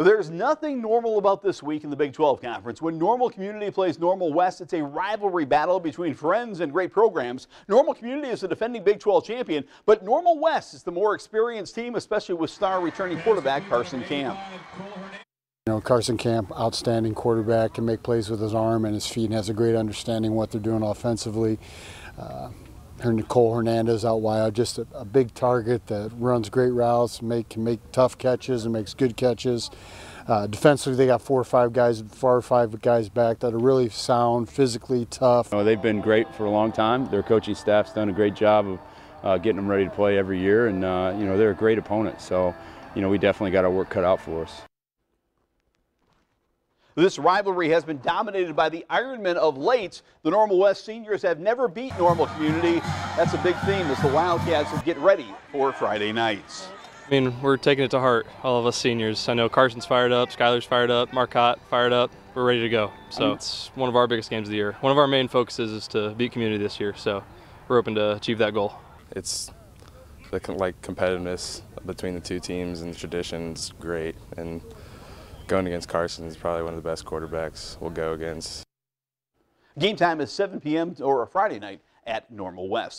There's nothing normal about this week in the Big 12 Conference. When Normal Community plays Normal West, it's a rivalry battle between friends and great programs. Normal Community is the defending Big 12 champion, but Normal West is the more experienced team, especially with star returning quarterback Carson Camp. You know, Carson Camp, outstanding quarterback, can make plays with his arm and his feet and has a great understanding what they're doing offensively. Uh, Nicole Hernandez out wide, just a, a, big target that runs great routes, make can make tough catches and makes good catches. Uh, defensively, they got four or five guys, four or five guys back that are really sound, physically tough. Oh, they've been great for a long time. Their coaching staff's done a great job of uh, getting them ready to play every year, and uh, you know they're a great opponent. So, you know, we definitely got our work cut out for us. This rivalry has been dominated by the Ironmen of late. The Normal West seniors have never beat Normal Community. That's a big theme as the Wildcats get ready for Friday nights. I mean, we're taking it to heart, all of us seniors. I know Carson's fired up, Skylar's fired up, Marcotte fired up. We're ready to go. So mm. it's one of our biggest games of the year. One of our main focuses is to beat community this year. So we're hoping to achieve that goal. It's the like competitiveness between the two teams and the traditions great and going against Carson is probably one of the best quarterbacks we'll go against. Game time is 7 p.m. or a Friday night at Normal West.